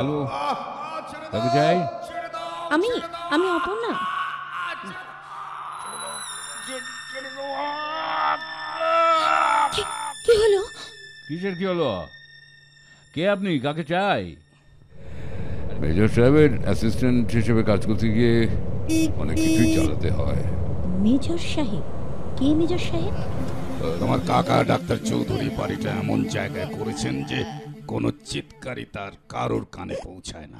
Hello কাকে চাই আমি আমি অপর্ণা। কি- কি হলো? কিসের কি হলো? কে আপনি? কাকে চাই? মেজর সাহেবের অ্যাসিস্ট্যান্ট হিসেবে কাজ করতে গিয়ে অনেক কিছুই চালাতে হয়। মেজর সাহেব? কে মেজর সাহেব? তোমার কাকা ডাক্তার চৌধুরী বাড়িটা এমন জায়গায় করেছেন যে কোনো চিৎকারই তার কারোর কানে পৌঁছায় না।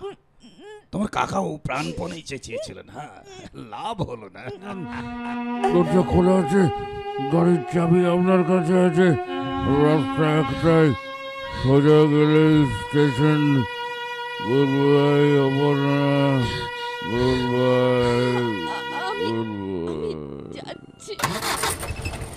তোমার কাকাও প্রাণপণেই চেঁচিয়েছিলেন। হ্যাঁ লাভ হলো না। দরজা খোলা আছে গাড়ির চাবি আপনার কাছে আছে। রাস্তা একটাই। সোজা গেলে স্টেশন। গুলবাই অপর্ণা। গুলবাই গুলবাই যাচ্ছি। বাতাসের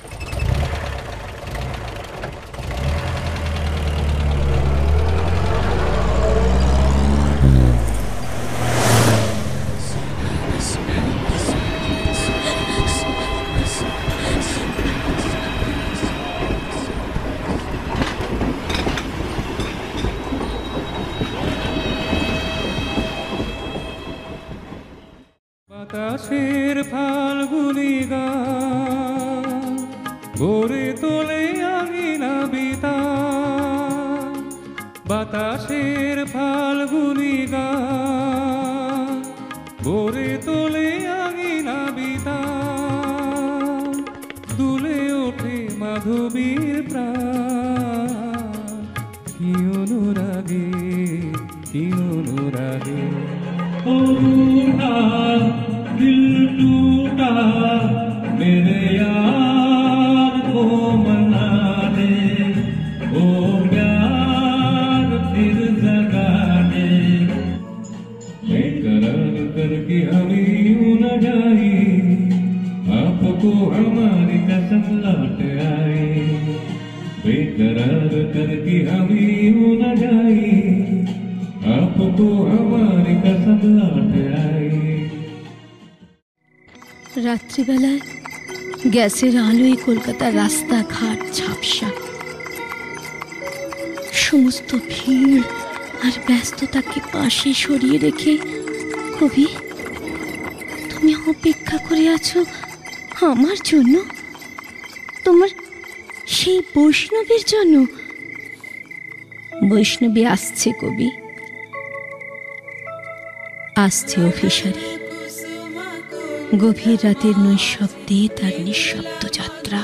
গড়ে তোলে আঙিনা বিতা বাতাসের ফাল্গুনি গান গড়ে তোলে রাত্রিবেলায় গ্যাসের আলোয় কলকাতার রাস্তাঘাট ঝাপসা। সমস্ত ভিড় আর ব্যস্ততাকে পাশে সরিয়ে রেখে কবি, তুমি অপেক্ষা করে আছো আমার জন্য? তোমার সেই বৈষ্ণবের জন্য? বৈষ্ণবী আসছে কবি। আসছে অফিসারি গভীর রাতের নৈশব্দে তার নিঃশব্দ যাত্রা।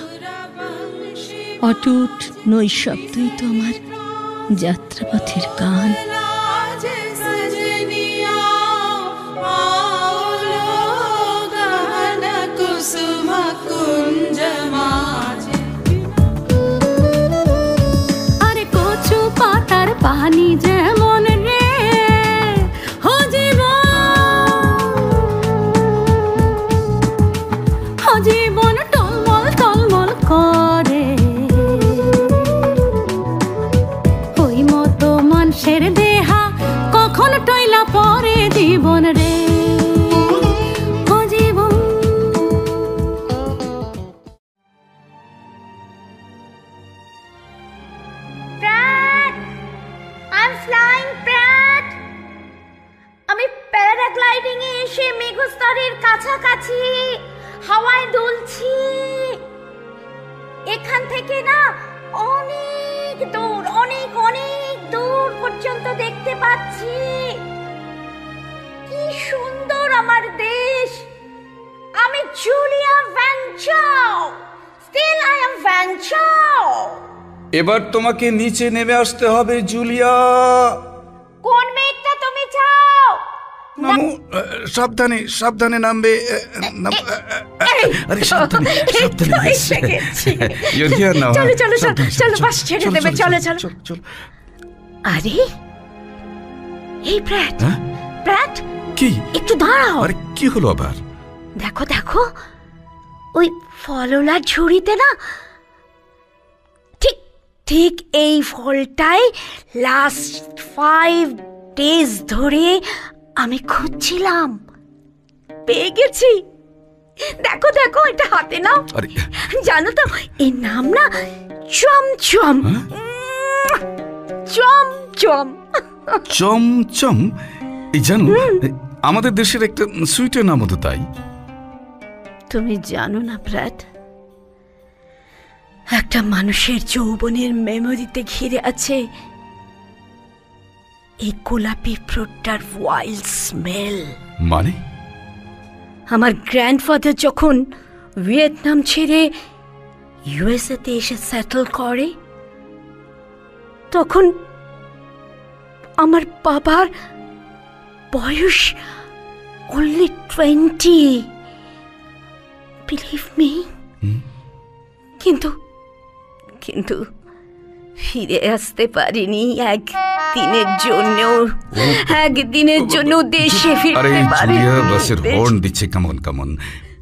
অটুট নৈশব্দই তো আমার যাত্রাপথের গান। প্যারাগ্লাইডিং এ এসে মেঘস্তরের কাছাকাছি হাওয়ায় দুলছি। এখান থেকে না অনেক দূর অনেক অনেক দূর পর্যন্ত দেখতে পাচ্ছি। কি সুন্দর আমার দেশ। আমি জুলিয়া ভ্যানচাও। Still I am ভ্যানচাও। এবার তোমাকে নিচে নেমে আসতে হবে জুলিয়া। কোন মেঘটা তুমি চাও? নামু সাবধানে সাবধানে নামবে আরে সাবধানে সাবধানে। You're here now, চলো? চলো, চলো, চলো, বাস ছেড়ে দেবে, চলো। চলো চলো। আরে এই প্র্যাট হ্যাঁ? প্র্যাট কি? একটু দাঁড়াও। আরে কি হলো আবার? দেখো দেখো ওই ফললার ঝুড়িতে না ঠিক ঠিক এই ফলটাই লাস্ট ফাইভ ডেজ ধরে আমি খুঁজছিলাম। পেয়ে গেছি। দেখো দেখো এটা হাতে নাও। জানো তো এর নাম না চমচম। হ্যাঁ? চমচম এই জানো আমাদের দেশের একটা সুইটের নামও তো তাই। তুমি জানো না ব্র্যাড একটা মানুষের যৌবনের মেমোরিতে ঘিরে আছে এই গোলাপি ফ্রুটটার ওয়াইল্ড স্মেল মানে? আমার গ্র্যান্ডফাদার যখন ভিয়েতনাম ছেড়ে ইউএসএতে এসে সেটেল করে তখন আমার বাবার বয়স অনলি টোয়েন্টি বিলিভ মি কিন্তু কিন্তু ফিরে আসতে পারিনি একদিনের জন্যও। একদিনের জন্য দেশে ফিরতে জুলিয়া বাসের হর্ন দিচ্ছে কেমন কেমন?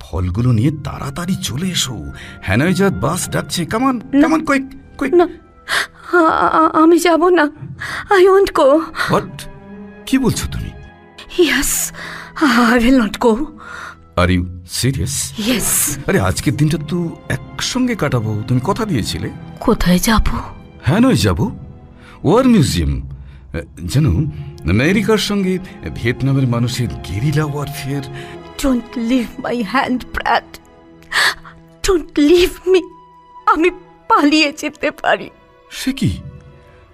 ফলগুলো নিয়ে তাড়াতাড়ি চলে এসো। হ্যানয়জাত বাস ডাকছে কেমন কেমন কুইক কুইক না। আমি যাব না। আই ওন্ট গো হোয়াট কি বলছো তুমি? Yes I will not go are you serious yes আরে আজকের দিনটা তো একসঙ্গে কাটাবো। তুমি কথা দিয়েছিলে। কোথায় যাব? হ্যাঁ নয় যাব। War museum. জানো আমেরিকার সঙ্গে ভিয়েতনামের মানুষের guerrilla warfare. Don't leave my hand Brad don't leave me আমি পালিয়ে যেতে পারি। সে কি?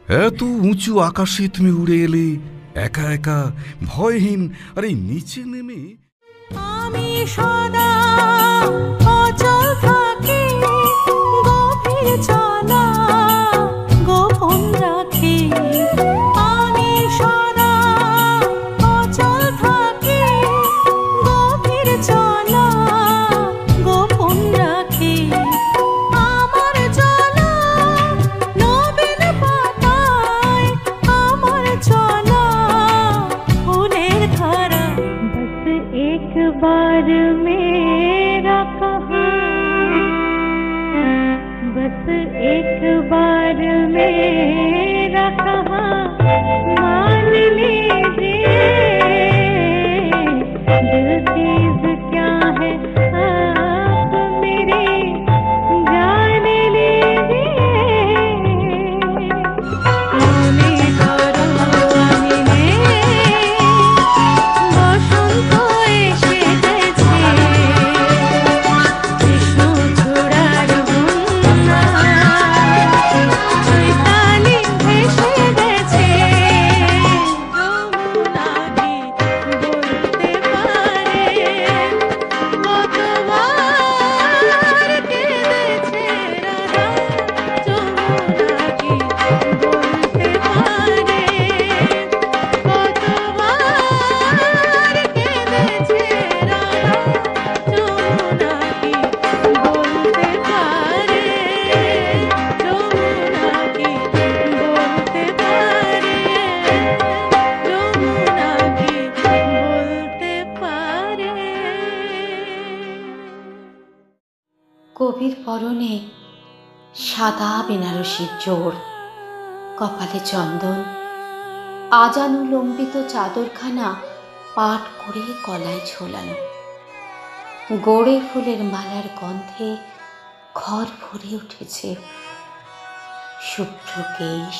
এত উঁচু আকাশে তুমি উড়ে এলে, একা একা, ভয়হীন, আর এই নিচে নেমে। আমি সদা অচল থাকি, গভীর চলা কবির পরনে সাদা বেনারসির জোর, কপালে চন্দন আজানু লম্বিত চাদরখানা পাট করে গলায় ঝোলানো। গোড়ে ফুলের মালার গন্ধে ঘর ভরে উঠেছে শুভ্র কেশ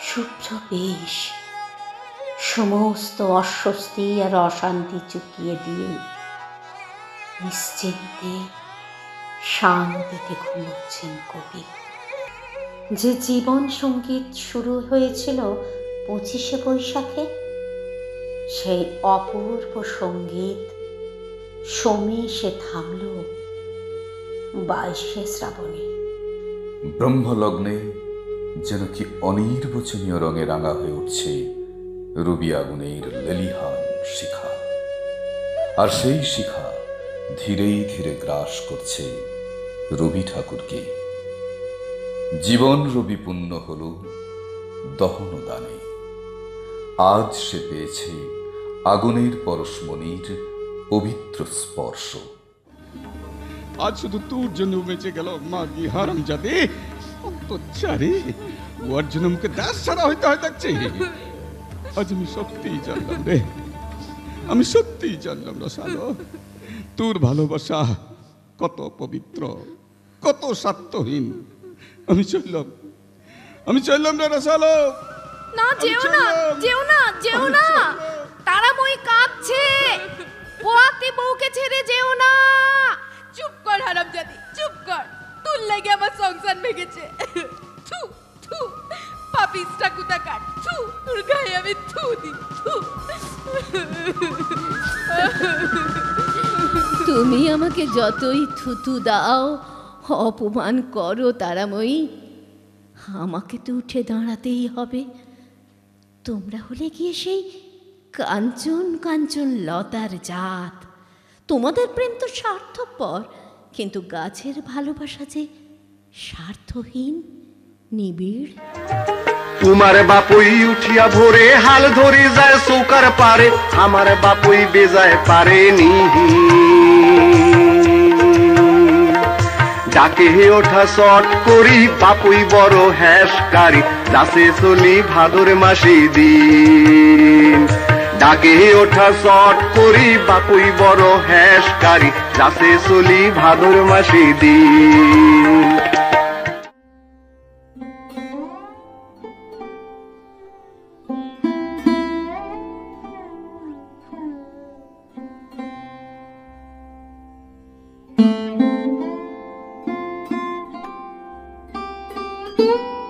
শুভ্র বেশ। সমস্ত অস্বস্তি আর অশান্তি চুকিয়ে দিয়ে নিশ্চিন্তে শান্তিতে ঘুমোচ্ছেন কবি। যে জীবন সংগীত শুরু হয়েছিল পঁচিশে বৈশাখে, সেই অপূর্ব সংগীত সমীশে থামল বাইশে শ্রাবণে। ব্রহ্মলগ্নে যেন কি অনির্বচনীয় রঙে রাঙা হয়ে উঠছে রবি আগুনের লেলিহান শিখা। আর সেই শিখা ধীরেই ধীরে গ্রাস করছে রবি ঠাকুরকে। জীবন রবি পূর্ণ হল দহন দানে। আজ সে পেয়েছে আগুনের পরশমণির পবিত্র স্পর্শ। আজ শুধু তোর জন্য বেঁচে গেল কি হারাম জাতি তো চারে ওর জন্য মুখে দাস ছাড়া হইতে হয় দেখছি আজ আমি সত্যিই জানলাম রে। আমি সত্যিই জানলাম রসালো। তোর ভালোবাসা কত পবিত্র কত স্বার্থহীন। আমি চললাম আমি চললাম রে রসালো। না যেও না যেও না যেও না। তারাময়ী কাঁদছে পোয়াতে বউকে ছেড়ে যেও না। চুপ কর হারামজাদি চুপ কর। তোর লাগে আমার সংসার ভেঙেছে। থু থু পাপিসটা কুতাকার থু তোর গায়ে আমি থু দি থু। তুমি আমাকে যতই থুতু দাও, অপমান করো তারাময়ী। আমাকে তো উঠে দাঁড়াতেই হবে। তোমরা হলে গিয়ে সেই কাঞ্চন কাঞ্চন লতার জাত। তোমাদের প্রেম তো স্বার্থপর, কিন্তু গাছের ভালোবাসা যে স্বার্থহীন, নিবিড়। তোমার বাপুই উঠিয়া ভোরে হাল ধরে যায় সৌকার পারে, আমার বাপুই বেজায় পারে নিহি ডাকে হে ওঠা শট করি, বাপুই বড় হ্যাসকারি দাসে চলি ভাদর মাসি দিন। ডাকে হে ওঠা শট করি, বাপুই বড় হ্যাসকারি দাসে চলি ভাদর মাসি দিন। Música